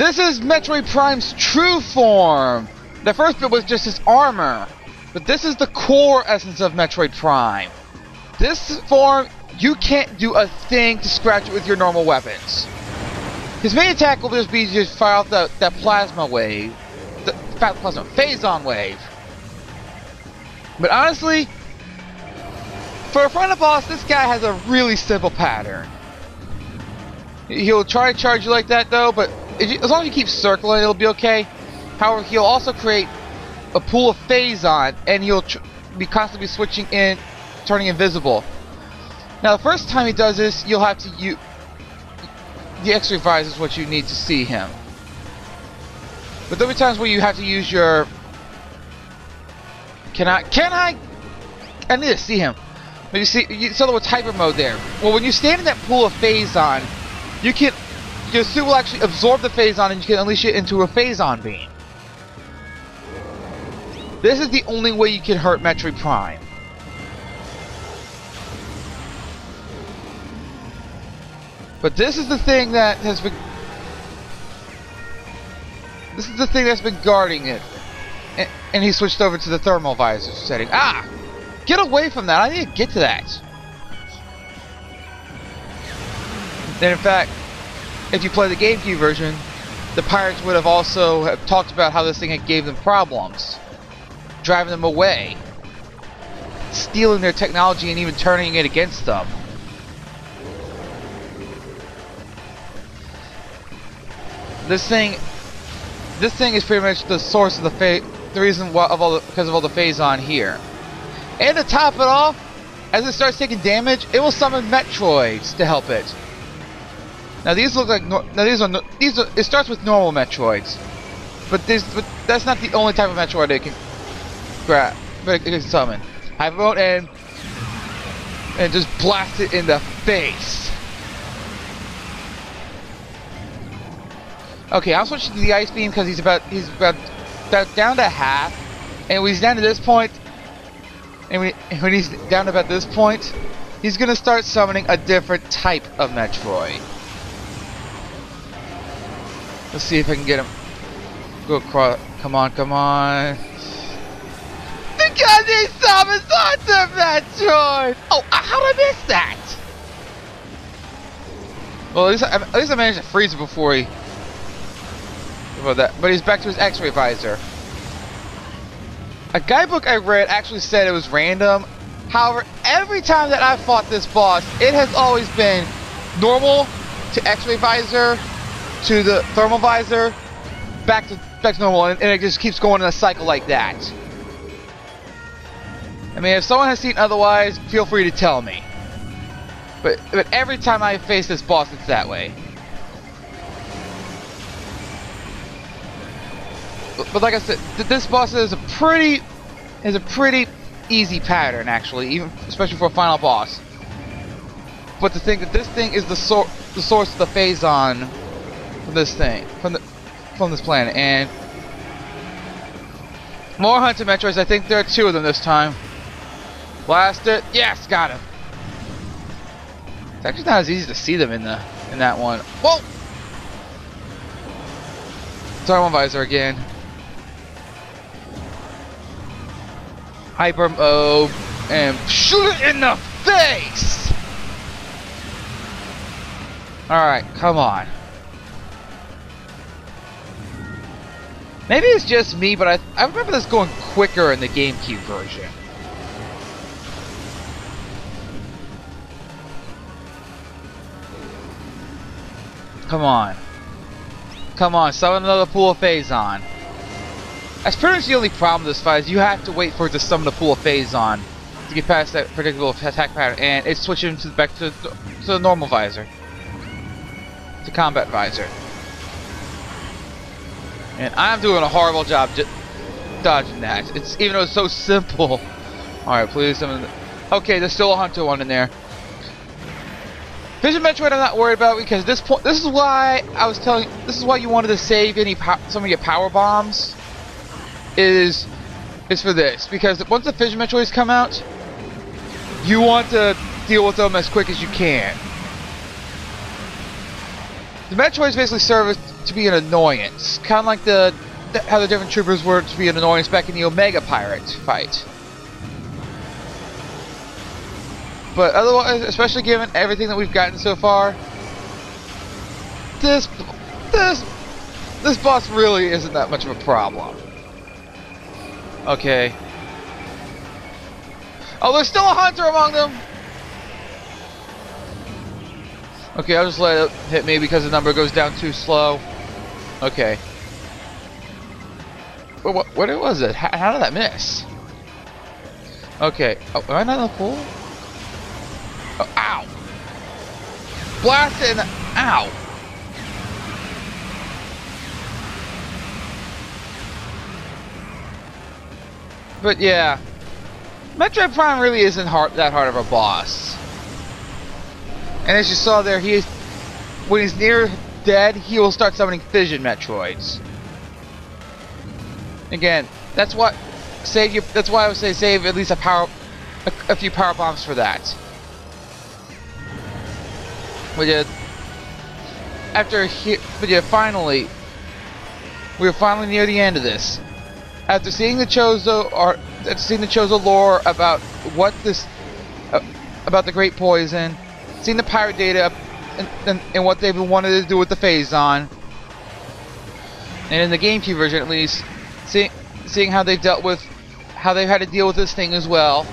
This is Metroid Prime's true form. The first bit was just his armor, but this is the core essence of Metroid Prime. This form, you can't do a thing to scratch it with your normal weapons. His main attack will just be to fire out the, that plasma wave. The fat plasma, phazon wave. But honestly, for a final boss, this guy has a really simple pattern. He'll try to charge you like that though, but as long as you keep circling, it'll be okay. However, he'll also create a pool of phazon, and he'll be constantly switching in, turning invisible. Now, the first time he does this, you'll have to use the X-ray visor is what you need to see him. But there'll be times where you have to use your. Can I? Can I? I need to see him. Maybe see. You saw the hyper mode there. Well, when you stand in that pool of phazon, you can. Your suit will actually absorb the phazon, and you can unleash it into a phazon beam. This is the only way you can hurt Metroid Prime. But this is the thing that has been... This is the thing that's been guarding it. And, and he switched over to the thermal visor setting. Ah! Get away from that! I need to get to that! And in fact, if you play the GameCube version, the pirates would have also have talked about how this thing had gave them problems. Driving them away. Stealing their technology and even turning it against them. This thing, this thing is pretty much the source of the fa the reason why of all the, because of all the phazon here. And to top it off, as it starts taking damage, it will summon Metroids to help it. Now these look like now these are no these are, it starts with normal Metroids, but this but that's not the only type of Metroid it can grab, but it can summon. Hyper mode and and just blast it in the face. Okay, I'm switching to the ice beam because he's about he's about, about down to half, and when he's down to this point, and when, when he's down about this point, he's gonna start summoning a different type of Metroid. Let's see if I can get him. Go across. Come on, come on. Because he lots of Metroid! Oh, uh, how did I miss that? Well, at least, I, at least I managed to freeze it before he about that. But he's back to his X-ray visor. A guidebook I read actually said it was random. However, every time that I've fought this boss, it has always been normal to X-ray visor to the thermal visor, back to back to normal, and, and it just keeps going in a cycle like that. I mean, if someone has seen otherwise, feel free to tell me. But but every time I face this boss, it's that way. but like I said, this boss is a pretty is a pretty easy pattern actually, even especially for a final boss. But to think that this thing is the sor the source of the phazon from this thing, from the from this planet, and more hunter metroids. I think there are two of them this time. Blast it! Yes, got him. It's actually not as easy to see them in the in that one. Whoa! Thermal visor again. hyper mode and shoot it in the face! Alright, come on. Maybe it's just me, but I, I remember this going quicker in the GameCube version. Come on. Come on, summon another pool of phazon. That's pretty much the only problem with this fight is you have to wait for it to summon a pool of phazon to get past that predictable attack pattern, and it's switching to back to, to the normal visor, to combat visor. And I'm doing a horrible job dodging that. It's even though it's so simple. All right, please. Summon okay, there's still a hunter one in there. Fission Metroid, I'm not worried about because this point. This is why I was telling. This is why you wanted to save any some of your power bombs is is for this because once the Fission Metroids come out, you want to deal with them as quick as you can. The Metroids basically serve to be an annoyance, kind of like the how the different troopers were to be an annoyance back in the Omega Pirate fight. But otherwise, especially given everything that we've gotten so far, this this this boss really isn't that much of a problem. Okay. Oh, there's still a hunter among them! Okay, I'll just let it hit me because the number goes down too slow. Okay. What, what, was it? How, how, did that miss? Okay. Oh, am I not in the pool? Oh, ow! Blast. Ow! But yeah, Metroid Prime really isn't hard, that hard of a boss. And as you saw there, he is, when he's near dead, he will start summoning fission Metroids. Again, that's what save you. That's why I would say save at least a power, a, a few power bombs for that. But yeah, after here, but yeah, finally, we're finally near the end of this. After seeing the Chozo, or after seeing the Chozo lore about what this, uh, about the Great Poison, seeing the pirate data, and, and, and what they've wanted to do with the Phazon, and in the GameCube version at least, seeing seeing how they've dealt with, how they've had to deal with this thing as well.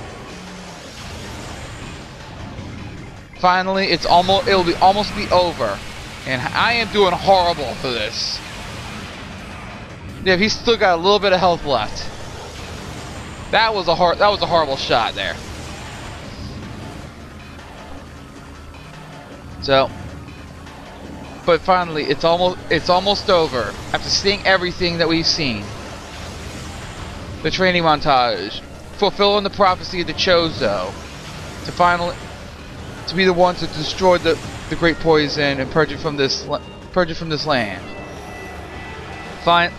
Finally, it's almost it'll be almost be over, and I am doing horrible for this. Yeah, he's still got a little bit of health left. That was a hor that was a horrible shot there. So, but finally, it's almost it's almost over after seeing everything that we've seen. The training montage, fulfilling the prophecy of the Chozo, to finally to be the ones to destroy the the great poison and purge it from this purge it from this land. Fine.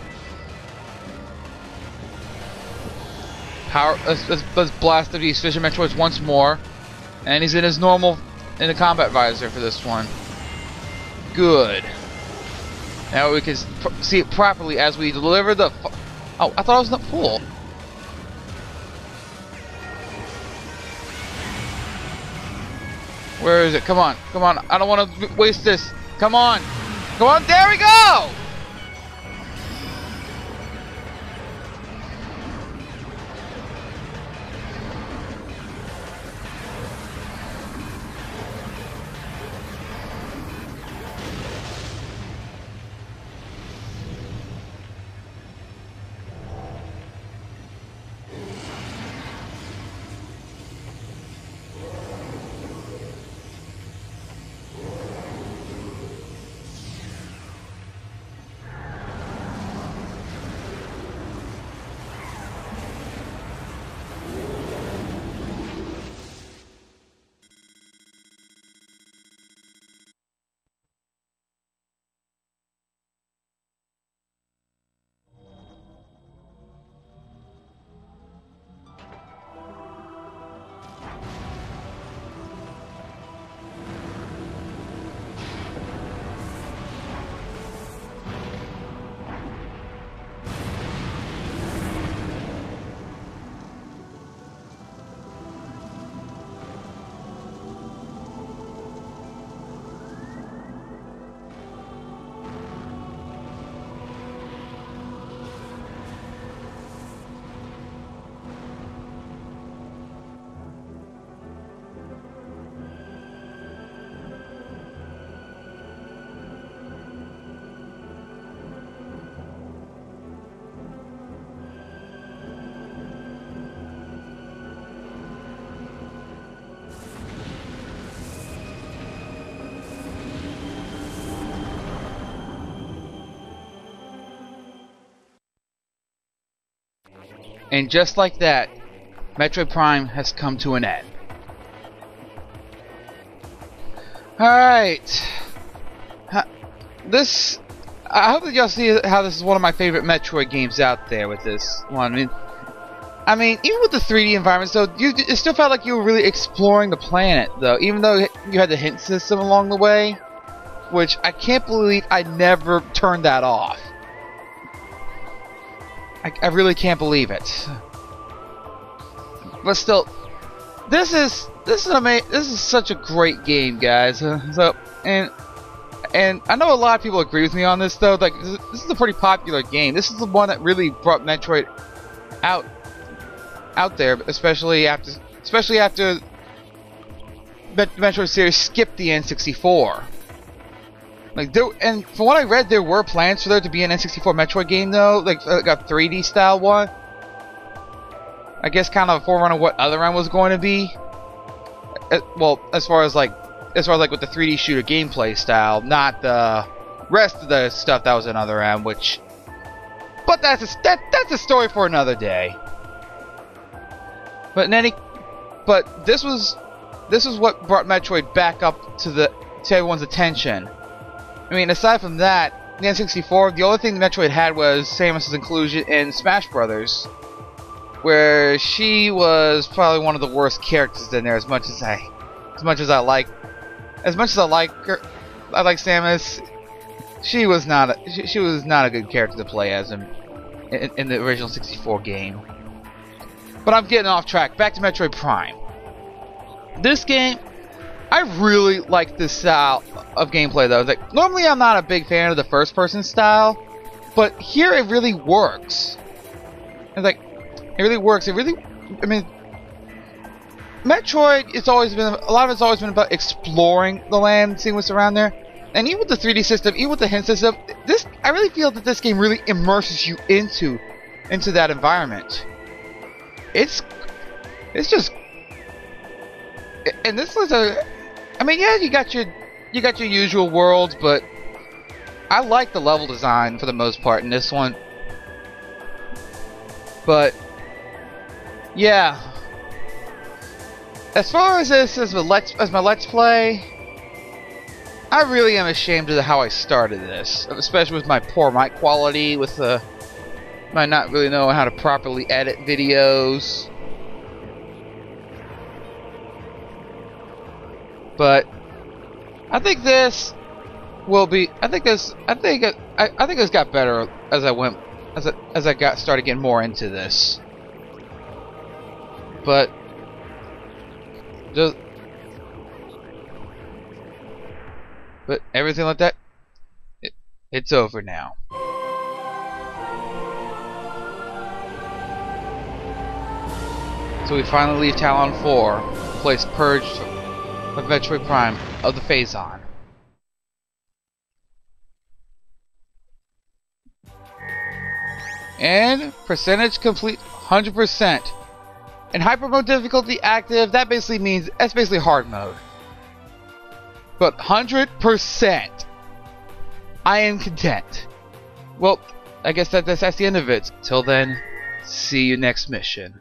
Power. Let's, let's, blast these Fission Metroids once more, and he's in his normal in the combat visor for this one. Good. Now we can see it properly as we deliver the. Oh, I thought I was the pool. Where is it? Come on, come on. I don't want to waste this. Come on. Come on, there we go! And just like that, Metroid Prime has come to an end. Alright. This... I hope that y'all see how this is one of my favorite Metroid games out there with this one. I mean, I mean, even with the 3D environments, though, you it still felt like you were really exploring the planet, though. Even though you had the hint system along the way, which I can't believe I never turned that off. I, I really can't believe it. But still, this is this is amazing. This is such a great game, guys. So and and I know a lot of people agree with me on this though. Like this is a pretty popular game. This is the one that really brought Metroid out out there, especially after especially after Met Metroid series skipped the N64. Like there, and from what I read, there were plans for there to be an N64 Metroid game though, like, like a 3D style one. I guess kind of a forerunner of what Other M was going to be. Uh, well, as far as like, as far as like with the 3D shooter gameplay style, not the rest of the stuff that was in Other which. But that's a that, that's a story for another day. But in any, but this was this was what brought Metroid back up to the to everyone's attention. I mean, aside from that, the N64, the only thing Metroid had was Samus's inclusion in Smash Brothers, where she was probably one of the worst characters in there. As much as I, as much as I like, as much as I like her, I like Samus. She was not a, she, she was not a good character to play as in, in, in the original 64 game. But I'm getting off track. Back to Metroid Prime. This game, I really like this style of gameplay though. Like normally I'm not a big fan of the first person style, but here it really works. It's like it really works. It really I mean Metroid it's always been a lot of it's always been about exploring the land, seeing what's around there. And even with the 3D system, even with the hint system, this I really feel that this game really immerses you into into that environment. It's it's just and this was a I mean, yeah, you got your you got your usual worlds, but I like the level design for the most part in this one. But yeah, as far as this as my let's as my let's play, I really am ashamed of how I started this, especially with my poor mic quality, with the my not really knowing how to properly edit videos. But I think this will be. I think this. I think. I, I think this got better as I went. As I, as I got started getting more into this. But just. But everything like that. It, it's over now. So we finally leave Tallon 4, place purged of Metroid Prime of the Phazon. And percentage complete 100%. And hyper mode difficulty active, that basically means that's basically hard mode. But 100%. I am content. Well, I guess that, that's, that's the end of it. Till then, see you next mission.